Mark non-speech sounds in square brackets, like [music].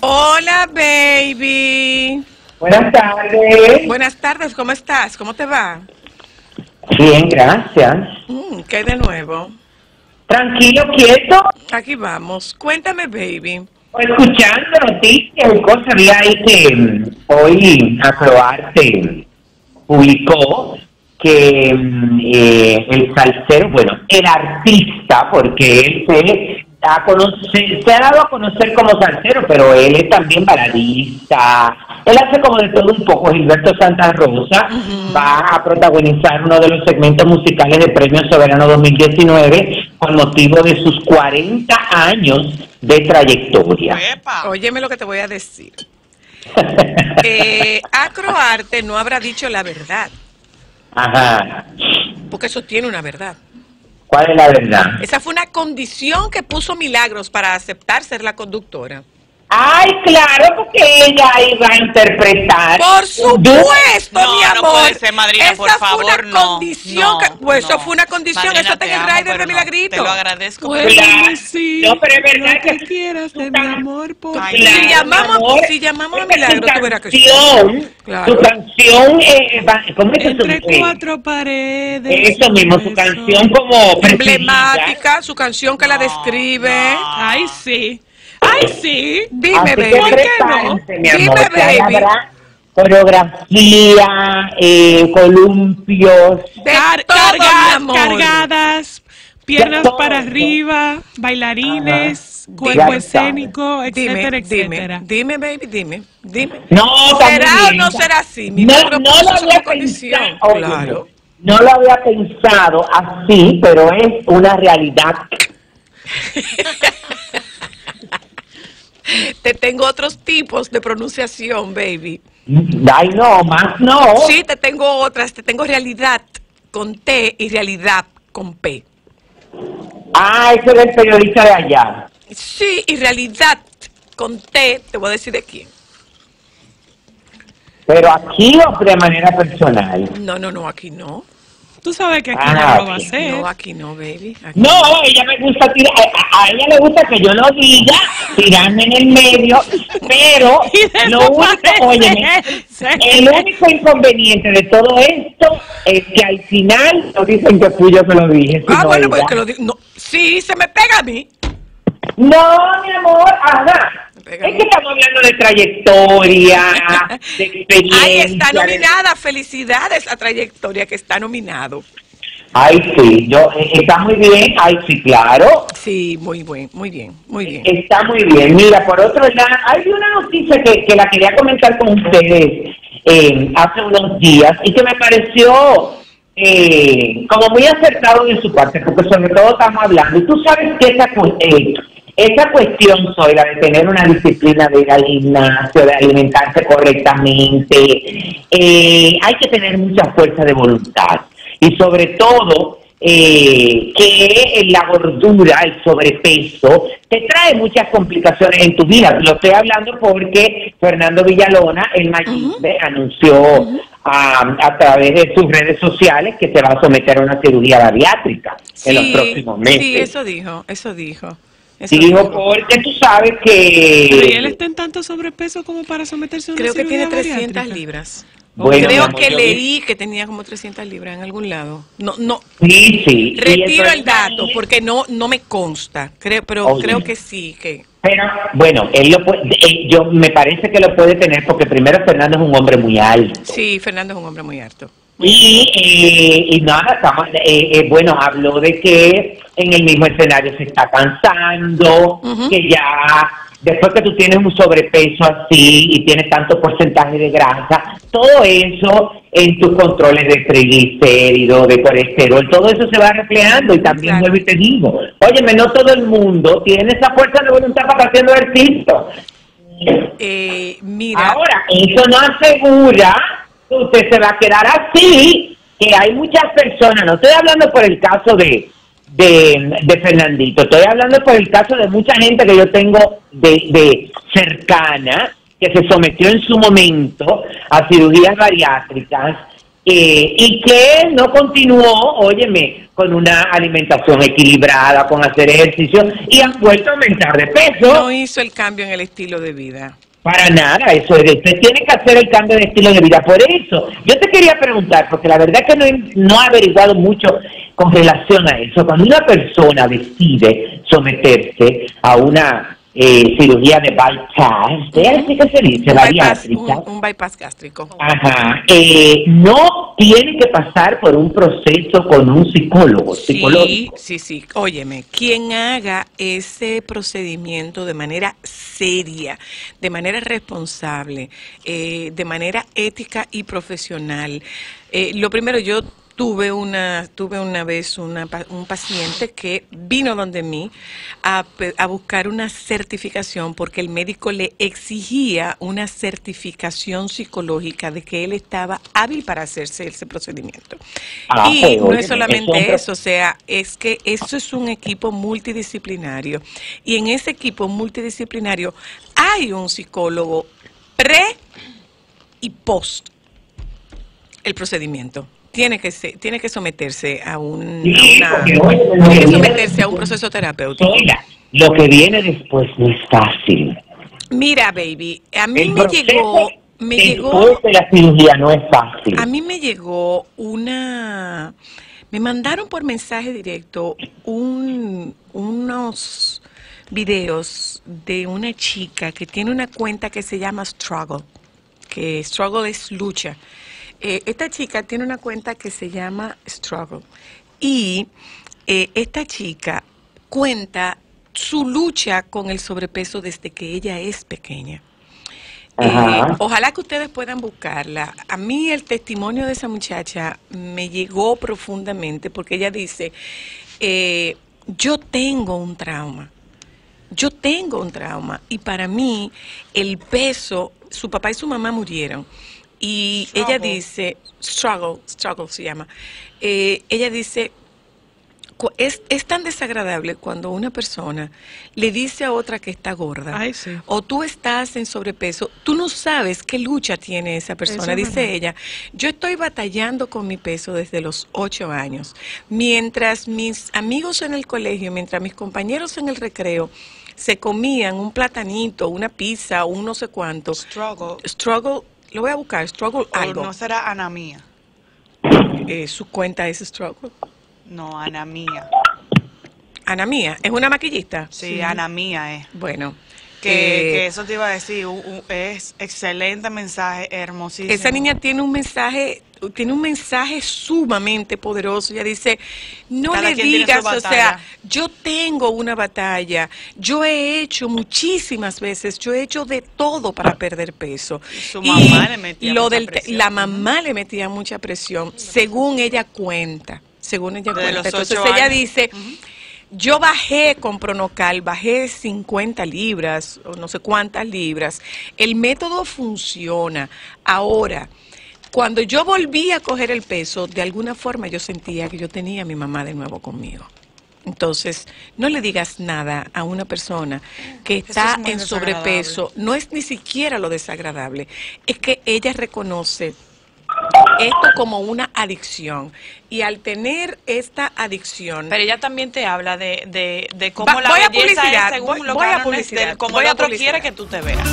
Hola, baby. Buenas tardes. Buenas tardes, ¿cómo estás? ¿Cómo te va? Bien, gracias. Mm, ¿Qué hay de nuevo? Tranquilo, quieto. Aquí vamos. Cuéntame, baby. Escuchando noticias y cosas, vi ahí que mm, hoy Acroarte publicó que mm, eh, el salsero, bueno, el artista, porque él se se ha dado a conocer como salsero, pero él es también baladista. Él hace como de todo un poco. Gilberto Santa Rosa va a protagonizar uno de los segmentos musicales de Premio Soberano 2019 con motivo de sus 40 años de trayectoria. Óyeme lo que te voy a decir. [laughs] Eh, Acroarte no habrá dicho la verdad, Ajá. porque eso tiene una verdad. ¿Cuál es la verdad? Esa fue una condición que puso Milagros para aceptar ser la conductora. Ay, claro, porque ella iba a interpretar. Por supuesto, No, mi no amor. puede ser, madrina, Esa por fue favor, una no. condición. No, que- pues eso no. fue una condición. Madrina, eso está en el rider pero de no, Milagrito. Te lo agradezco. Claro. No, pero es verdad lo que que- quieras de mi amor por Ay, ti. Si Claro, llamamos, amor. si llamamos a Milagro, tú verás que sí. canción, Claro. Su canción, eh, va- ¿cómo es Entre eso? Eh, cuatro paredes. Eso mismo, su beso. canción como preferida. Emblemática, su canción que la No, describe. no. Ay, sí. Ay, sí. Dime, Así baby. ¿por qué mi Dime, amor, baby. habrá coreografía, eh, columpios. De Car- todo, carga- mi amor. cargadas, piernas todo. para arriba, bailarines, Ajá. cuerpo escénico, etcétera, dime, etcétera. dime, baby, dime, dime. No, ¿Será también. o no será así? Mi No, no lo había pensado. Oye, Claro. No lo había pensado así, pero es una realidad. [laughs] [laughs] Te tengo otros tipos de pronunciación, baby. Ay, no, más no. Sí, te tengo otras. Te tengo realidad con T y realidad con P. Ah, ese es el periodista de allá. Sí, y realidad con T, te voy a decir de quién. Pero aquí o de manera personal. No, no, no, aquí no. Tú sabes que aquí Ah, no lo va a hacer. No, aquí no, baby. Aquí No, ella me gusta tirar, a, a ella le gusta que yo lo diga, tirarme en el medio, pero [laughs] lo único, óyeme, [laughs] desaparecerse. el único inconveniente de todo esto es que al final no dicen que fui yo que lo dije. Ah, bueno, pues que lo digo. No, sí, se me pega a mí. No, mi amor, ajá. Pega. Es que estamos hablando de trayectoria, de [laughs] experiencia. Ahí está de- nominada. Felicidades a trayectoria que está nominado. Ay, sí, yo, eh, está muy bien, ay, sí, claro. Sí, muy buen, muy bien, muy bien. Está muy bien. Mira, por otro lado, hay una noticia que, que la quería comentar con ustedes eh, hace unos días y que me pareció eh, como muy acertado de su parte, porque sobre todo estamos hablando, y tú sabes que esa, eh, esa cuestión, soy la de tener una disciplina de ir al gimnasio, de alimentarse correctamente, eh, hay que tener mucha fuerza de voluntad y sobre todo eh, que la gordura, el sobrepeso, te trae muchas complicaciones en tu vida. Lo estoy hablando porque Fernando Villalona, el Mayimbe, anunció a, a través de sus redes sociales que se va a someter a una cirugía bariátrica en los próximos meses. sí, eso dijo, eso dijo. Eso Digo, dijo. porque tú sabes Pero ¿y él que... está en tanto sobrepeso como para someterse a una Creo que tiene cirugía 300 bariátrica? libras. Bueno, Creo amor, que leí que tenía como 300 libras en algún lado. No, no, Sí, sí. Retiro el dato porque no, no me consta. Creo, pero Oye. creo que sí, que Pero bueno, él lo puede, eh, yo me parece que lo puede tener porque primero Fernando es un hombre muy alto. sí, Fernando es un hombre muy harto. Y, eh, y nada, estamos, eh, eh, bueno, habló de que en el mismo escenario se está cansando, que ya después que tú tienes un sobrepeso así y tienes tanto porcentaje de grasa, todo eso en tus controles de triglicéridos, de colesterol, todo eso se va reflejando y también Claro. vuelvo y te digo, óyeme, no todo el mundo tiene esa fuerza de voluntad para haciendo ejercicio. Eh, mira, Ahora, eso no asegura que usted se va a quedar así, que hay muchas personas, no estoy hablando por el caso de, de, de Fernandito, estoy hablando por el caso de mucha gente que yo tengo de, de cercana, que se sometió en su momento a cirugías bariátricas eh, y que no continuó, óyeme, con una alimentación equilibrada, con hacer ejercicio y han vuelto a aumentar de peso. No hizo el cambio en el estilo de vida. Para nada, eso es. Usted tiene que hacer el cambio de estilo de vida. Por eso, yo te quería preguntar, porque la verdad que no he, no he averiguado mucho con relación a eso. Cuando una persona decide someterse a una eh, cirugía de bypass, ¿de así que se dice? Un La bypass, un- un bypass gástrico. Ajá. Eh, no tiene que pasar por un proceso con un psicólogo, Sí, psicológico. sí, sí. Óyeme, quien haga ese procedimiento de manera seria, de manera responsable, eh, de manera ética y profesional. eh, lo primero, yo tuve una, tuve una vez una un paciente que vino donde mí a, buscar una certificación porque el médico le exigía una certificación psicológica de que él estaba hábil para hacerse ese procedimiento. Ah, y no es solamente eso, o sea, es que eso es un equipo multidisciplinario. Y en ese equipo multidisciplinario hay un psicólogo pre y post el procedimiento. Tiene que ser, tiene que someterse a un Sí, a una- tiene que someterse a un proceso terapéutico. Oiga, lo que viene después no es fácil. Mira, baby, a mí El me llegó me llegó de la cirugía no es fácil. A mí me llegó una... Me mandaron por mensaje directo un, unos videos de una chica que tiene una cuenta que se llama Struggle, que Struggle es lucha. Eh, esta chica tiene una cuenta que se llama Struggle. Y eh, esta chica cuenta su lucha con el sobrepeso desde que ella es pequeña. Eh, ojalá que ustedes puedan buscarla. A mí el testimonio de esa muchacha me llegó profundamente porque ella dice, eh, yo tengo un trauma, yo tengo un trauma. Y para mí el peso, su papá y su mamá murieron y ella dice, struggle, struggle se llama, Eh, ella dice, es, es tan desagradable cuando una persona le dice a otra que está gorda Ay, sí. o tú estás en sobrepeso, tú no sabes qué lucha tiene esa persona. Eso Dice ella, yo estoy batallando con mi peso desde los ocho años. Mientras mis amigos en el colegio, mientras mis compañeros en el recreo se comían un platanito, una pizza, un no sé cuánto. Struggle. Struggle, lo voy a buscar, struggle O algo. no será anamía. Eh, su cuenta es struggle. No, anamía. Ana mía, ¿es una maquillista? Sí, anamía es. Bueno. Que, eh, que eso te iba a decir, un- un- es excelente mensaje, hermosísimo. Esa niña tiene un mensaje, tiene un mensaje sumamente poderoso. Ella dice, no Cada le digas, o sea, yo tengo una batalla, yo he hecho muchísimas veces, yo he hecho de todo para perder peso. Su mamá le metía lo mucha del presión. La mamá le metía mucha presión, según ella cuenta, según ella De cuenta. Entonces ella dice, yo bajé con Pronocal, bajé 50 libras o no sé cuántas libras. El método funciona. Ahora, cuando yo volví a coger el peso, de alguna forma yo sentía que yo tenía a mi mamá de nuevo conmigo. Entonces, no le digas nada a una persona que está es en sobrepeso. No es ni siquiera lo desagradable, es que ella reconoce esto como una adicción. Y al tener esta adicción, Pero ella también te habla de, de, de cómo Va- la voy a belleza publicidad, es según voy- los voy a cánones publicidad, del- como voy el a otro quiere que tú te veas.